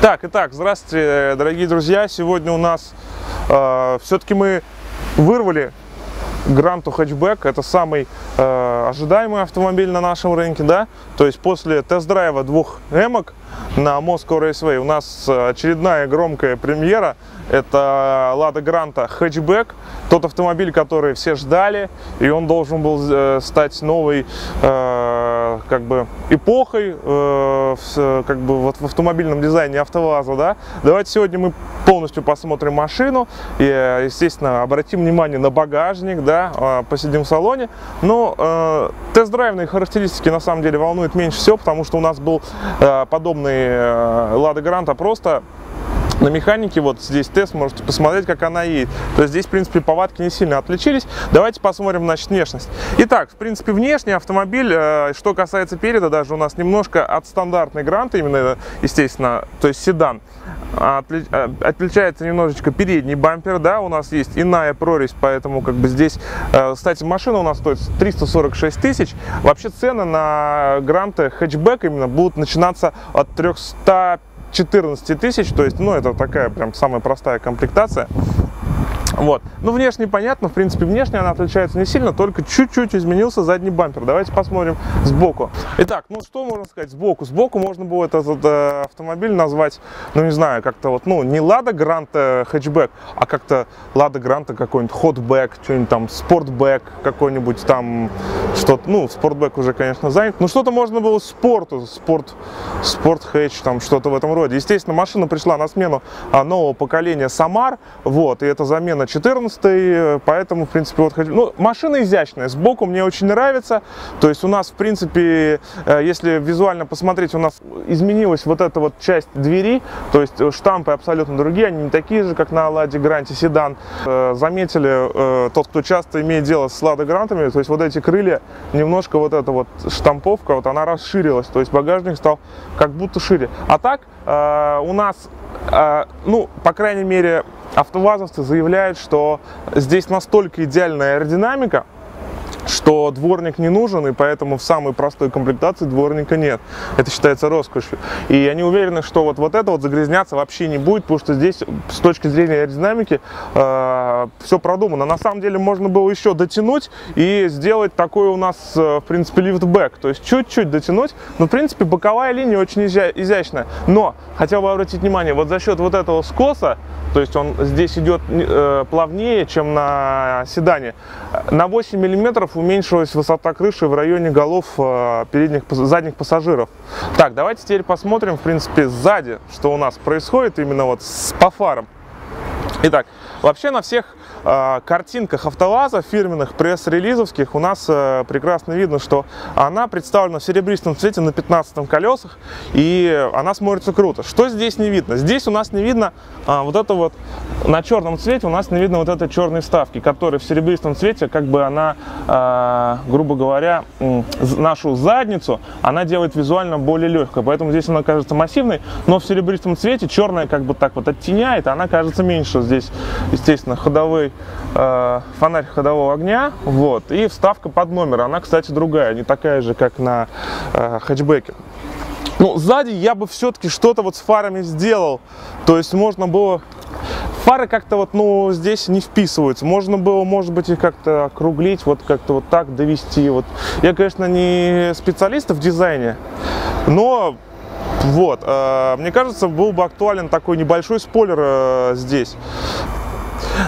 Так, итак, здравствуйте, дорогие друзья. Сегодня у нас э, все-таки мы вырвали Гранту хэтчбэк. Это самый э, ожидаемый автомобиль на нашем рынке, да. То есть после тест-драйва двух эмок на Moscow Raceway у нас очередная громкая премьера. Это Lada Granta хэтчбэк. Тот автомобиль, который все ждали, и он должен был э, стать новой э, как бы эпохой э, как бы вот в автомобильном дизайне АвтоВАЗа, да. Давайте сегодня мы полностью посмотрим машину и, естественно, обратим внимание на багажник, да, э, посидим в салоне. Но э, тест-драйвные характеристики на самом деле волнуют меньше всего, потому что у нас был э, подобный Lada Granta просто на механике вот здесь тест, можете посмотреть, как она едет. То есть здесь, в принципе, повадки не сильно отличились. Давайте посмотрим, значит, внешность. Итак, в принципе, внешний автомобиль, э, что касается переда, даже у нас немножко от стандартной Гранты, именно, естественно, то есть седан, э, отличается немножечко передний бампер, да, у нас есть иная прорезь, поэтому как бы здесь, э, кстати, машина у нас стоит 346 тысяч. Вообще цены на Гранты хэтчбэк именно будут начинаться от 300 14 тысяч, то есть, ну, это такая прям самая простая комплектация. Вот. Ну, внешне понятно, в принципе, внешне она отличается не сильно, только чуть-чуть изменился задний бампер. Давайте посмотрим сбоку. Итак, ну, что можно сказать сбоку? Сбоку можно было этот, этот э, автомобиль назвать, ну, не знаю, как-то вот, ну, не Lada Granta хэтчбэк, а как-то Lada Granta какой-нибудь хотбэк, что-нибудь там, спортбэк какой-нибудь там, что-то, ну, спортбэк уже, конечно, занят. Ну, что-то можно было спорту, спорт, спорт хэтч, там, что-то в этом роде. Естественно, машина пришла на смену а, нового поколения Самар, вот, и это замена на 14 поэтому, в принципе, вот ну, машина изящная, сбоку мне очень нравится, то есть у нас, в принципе, э, если визуально посмотреть, у нас изменилась вот эта вот часть двери, то есть штампы абсолютно другие, они не такие же, как на Ладе Гранте седан. Э, заметили, э, тот, кто часто имеет дело с Лада Грантами, то есть вот эти крылья, немножко вот эта вот штамповка, вот она расширилась, то есть багажник стал как будто шире. А так, у нас, ну, по крайней мере, автовазовцы заявляют, что здесь настолько идеальная аэродинамика, что дворник не нужен, и поэтому в самой простой комплектации дворника нет. Это считается роскошью. И они уверены, что вот, вот это вот загрязняться вообще не будет, потому что здесь с точки зрения аэродинамики э, все продумано. На самом деле можно было еще дотянуть и сделать такой у нас, э, в принципе, лифтбэк. То есть чуть-чуть дотянуть, но, в принципе, боковая линия очень изящная. Но, хотел бы обратить внимание, вот за счет вот этого скоса, то есть он здесь идет э, плавнее, чем на седане, на 8 миллиметров уменьшилась высота крыши в районе голов э, передних, задних пассажиров. Так, давайте теперь посмотрим, в принципе, сзади, что у нас происходит именно вот с, по фарам. Итак, вообще на всех картинках АвтоВАЗа, фирменных пресс-релизовских, у нас э, прекрасно видно, что она представлена в серебристом цвете на 15 колесах, и она смотрится круто. Что здесь не видно? Здесь у нас не видно э, вот это вот, на черном цвете у нас не видно вот этой черной вставки, которая в серебристом цвете, как бы она, э, грубо говоря, э, нашу задницу, она делает визуально более легкой, поэтому здесь она кажется массивной, но в серебристом цвете черная как бы так вот оттеняет, она кажется меньше. Здесь, естественно, э, фонарь ходового огня, вот, и вставка под номер. Она, кстати, другая, не такая же, как на э, хэтчбеке. Ну, сзади я бы все-таки что-то вот с фарами сделал. То есть можно было... Фары как-то вот, ну, здесь не вписываются. Можно было, может быть, их как-то округлить, вот как-то вот так довести. Вот. Я, конечно, не специалист в дизайне, но вот, э, мне кажется, был бы актуален такой небольшой спойлер э, здесь.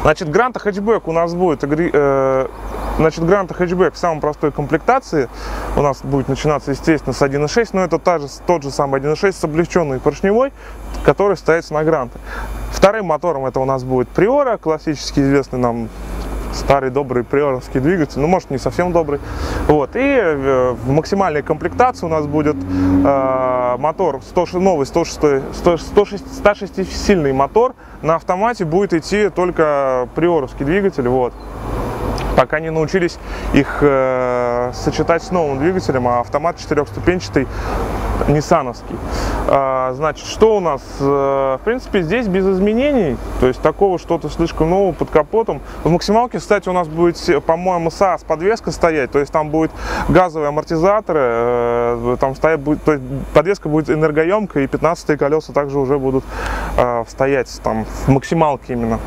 Значит, Гранта хэтчбэк у нас будет, э, значит, Гранта хэтчбэк в самой простой комплектации у нас будет начинаться, естественно, с 1.6, но это та же, тот же самый 1.6 с облегченной поршневой, который ставится на Гранты. Вторым мотором это у нас будет Приора, классически известный нам старый добрый приоровский двигатель, ну может не совсем добрый. Вот. И э, в максимальной комплектации у нас будет э, мотор 100, новый 106, 106, 106 сильный мотор. На автомате будет идти только приоровский двигатель. Вот пока не научились их э, сочетать с новым двигателем, а автомат четырехступенчатый ниссановский. А, значит, что у нас? В принципе, здесь без изменений, то есть такого что-то слишком нового под капотом. В максималке, кстати, у нас будет, по-моему, САС подвеска стоять, то есть там будет газовые амортизаторы, там стоять будет, то есть подвеска будет энергоемкая и 15 колеса также уже будут стоять там в максималке именно.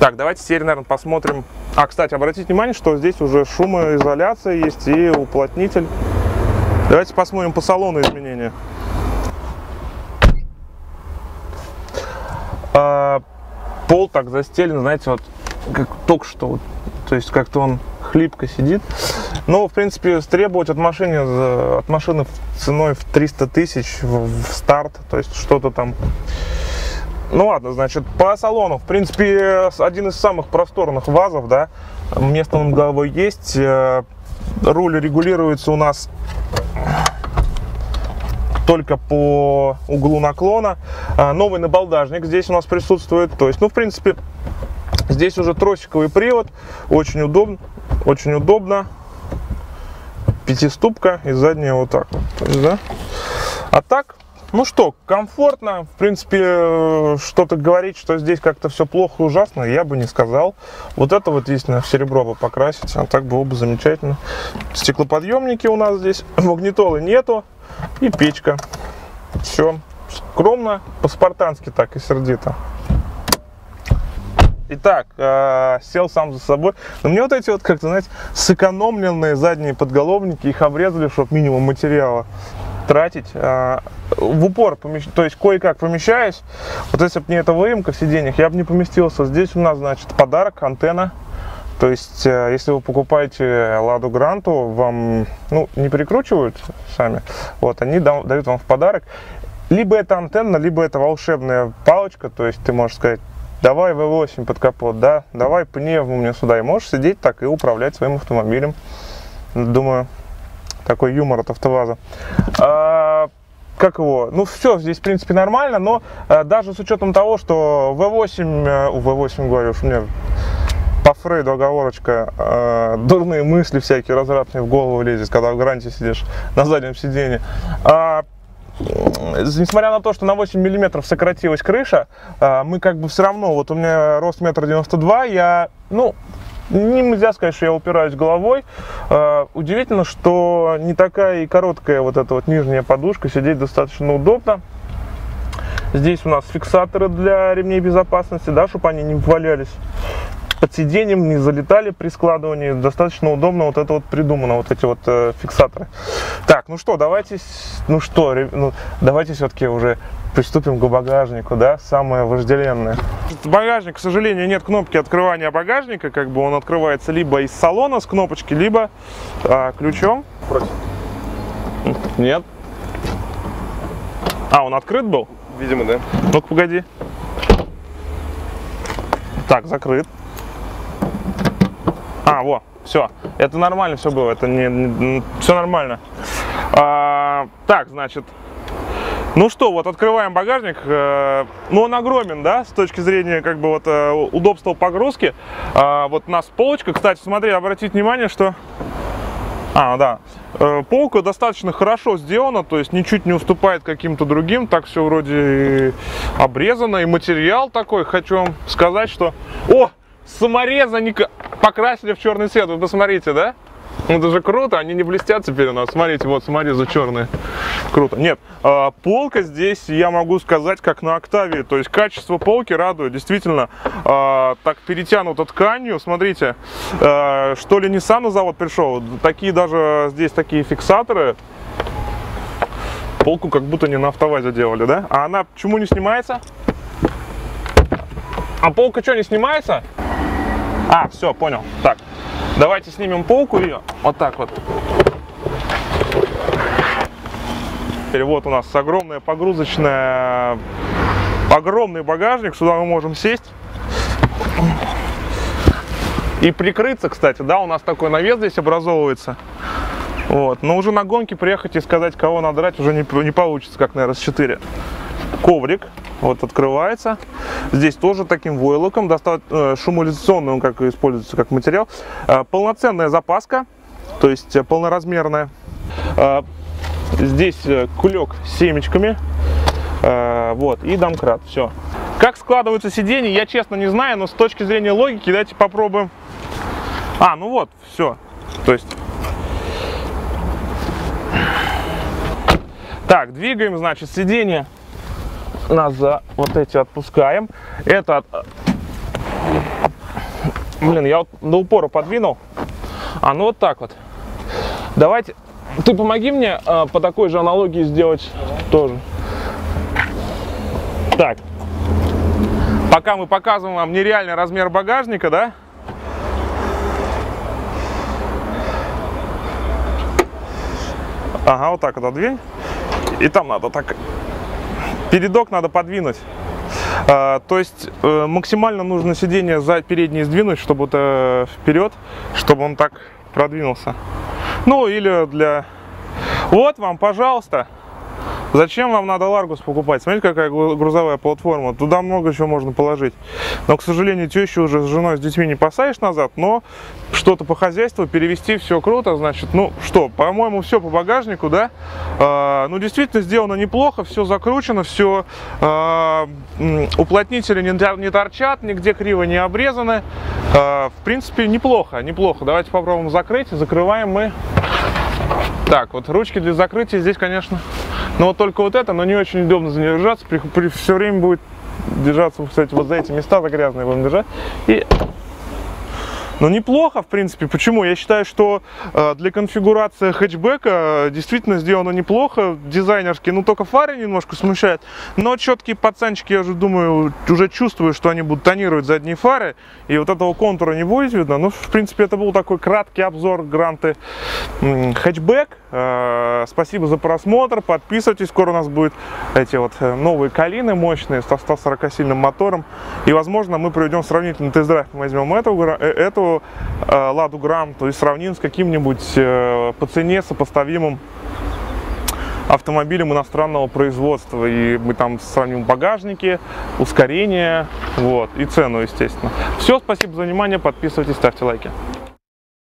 Так, давайте теперь, наверное, посмотрим. А, кстати, обратите внимание, что здесь уже шумоизоляция есть и уплотнитель. Давайте посмотрим по салону изменения. А, пол так застелен, знаете, вот как только что, вот, то есть как-то он хлипко сидит. Но, в принципе, требовать от машины, от машины ценой в 300 тысяч в, в старт, то есть что-то там ну ладно, значит, по салону, в принципе, один из самых просторных вазов, да, место над головой есть, э, руль регулируется у нас только по углу наклона. А, новый набалдажник здесь у нас присутствует, то есть, ну, в принципе, здесь уже тросиковый привод, очень удобно, очень удобно, пятиступка и задняя вот так вот, то есть, да. А так, ну что, комфортно. В принципе, что-то говорить, что здесь как-то все плохо и ужасно, я бы не сказал. Вот это вот единственное в серебро бы покрасить, а так было бы замечательно. Стеклоподъемники у нас здесь, магнитолы нету и печка. Все скромно, по-спартански так и сердито. Итак, э, сел сам за собой. Но мне вот эти вот, как-то, знаете, сэкономленные задние подголовники, их обрезали, чтобы минимум материала тратить. Э, в упор, помещ... то есть кое-как помещаюсь. Вот если бы не эта выемка в сиденьях, я бы не поместился. Здесь у нас, значит, подарок, антенна. То есть, э, если вы покупаете Ладу Гранту, вам ну, не перекручивают сами, вот, они дают вам в подарок. Либо это антенна, либо это волшебная палочка, то есть ты можешь сказать, давай V8 под капот, да, давай пневму мне сюда, и можешь сидеть так и управлять своим автомобилем. Думаю, такой юмор от АвтоВАЗа. А, как его, ну все, здесь в принципе нормально, но э, даже с учетом того, что V8, э, V8 говорю, у меня Фрейду оговорочка, э, дурные мысли всякие развратные в голову лезет, когда в гарантии сидишь на заднем сиденье. А, несмотря на то, что на 8 миллиметров сократилась крыша, э, мы как бы все равно, вот у меня рост метр девяносто два, я, ну, Нельзя сказать, что я упираюсь головой. Э, удивительно, что не такая и короткая вот эта вот нижняя подушка, сидеть достаточно удобно. Здесь у нас фиксаторы для ремней безопасности, да, чтобы они не валялись под сиденьем, не залетали при складывании. Достаточно удобно вот это вот придумано, вот эти вот э, фиксаторы. Так, ну что, давайте, ну что, ну, давайте все-таки уже приступим к багажнику, да, самое вожделенное. В багажнике, к сожалению, нет кнопки открывания багажника, как бы он открывается либо из салона с кнопочки, либо а, ключом. Против. Нет. А, он открыт был? Видимо, да. Ну-ка, погоди. Так, закрыт. А, во, все. Это нормально все было, это не, не все нормально. А, так, значит, ну что, вот открываем багажник. Э, ну, он огромен, да, с точки зрения как бы вот э, удобства погрузки. А, вот у нас полочка, кстати, смотри, обратите внимание, что... А, да. Э, полка достаточно хорошо сделана, то есть ничуть не уступает каким-то другим. Так все вроде обрезано. И материал такой, хочу вам сказать, что... О, самореза не покрасили в черный цвет, вы посмотрите, да? Ну, это же круто, они не блестят теперь у нас. Смотрите, вот саморезы черные. Круто. Нет, э, полка здесь, я могу сказать, как на Октавии. То есть качество полки радует. Действительно, э, так перетянуто тканью. Смотрите, э, что ли сам на завод пришел. Такие даже здесь такие фиксаторы. Полку как будто не на автовазе делали, да? А она почему не снимается? А полка что, не снимается? А, все, понял. Так, Давайте снимем полку ее. Вот так вот. Теперь вот у нас огромная погрузочная, огромный багажник. Сюда мы можем сесть. И прикрыться, кстати, да, у нас такой навес здесь образовывается. Вот. Но уже на гонке приехать и сказать, кого надрать, уже не, не получится, как на RS4. Коврик вот открывается. Здесь тоже таким войлоком, достаточно э, шумоизоляционный он как используется как материал. Э, полноценная запаска, то есть э, полноразмерная. Здесь кулек с семечками. Вот, и домкрат. Все. Как складываются сиденья, я честно не знаю, но с точки зрения логики, давайте попробуем. А, ну вот, все. То есть... Так, двигаем, значит, сиденье назад. Вот эти отпускаем. Это... Блин, я вот до упора подвинул. А, ну вот так вот. Давайте, ты помоги мне э, по такой же аналогии сделать тоже. Так. Пока мы показываем вам нереальный размер багажника, да? Ага, вот так вот отодвинь. И там надо так. Передок надо подвинуть. А, то есть э, максимально нужно сиденье за переднее сдвинуть, чтобы вот э, вперед, чтобы он так продвинулся. Ну или для... Вот вам, пожалуйста. Зачем вам надо Ларгус покупать? Смотрите, какая гру- грузовая платформа. Туда много чего можно положить. Но, к сожалению, тещу уже с женой, с детьми не посадишь назад, но что-то по хозяйству перевести все круто. Значит, ну что, по-моему, все по багажнику, да? А, ну, действительно, сделано неплохо, все закручено, все уплотнители не, не торчат, нигде криво не обрезаны. А, в принципе, неплохо, неплохо. Давайте попробуем закрыть. Закрываем мы так, вот ручки для закрытия здесь, конечно, но вот только вот это, но не очень удобно держаться, при, при- все время будет держаться, кстати, вот за эти места, за грязные будем держать. И ну, неплохо, в принципе. Почему? Я считаю, что э, для конфигурации хэтчбека э, действительно сделано неплохо. Дизайнерски, ну, только фары немножко смущают. Но четкие пацанчики, я уже думаю, уже чувствую, что они будут тонировать задние фары. И вот этого контура не будет видно. Ну, в принципе, это был такой краткий обзор Гранты хэтчбэк. Э, спасибо за просмотр. Подписывайтесь. Скоро у нас будут эти вот э, новые калины мощные со 140-сильным мотором. И, возможно, мы проведем сравнительный тест-драйв. Мы возьмем эту, э, эту Ладу Гранту и сравним с каким-нибудь по цене сопоставимым автомобилем иностранного производства. И мы там сравним багажники, ускорение, вот, и цену, естественно. Все, спасибо за внимание, подписывайтесь, ставьте лайки.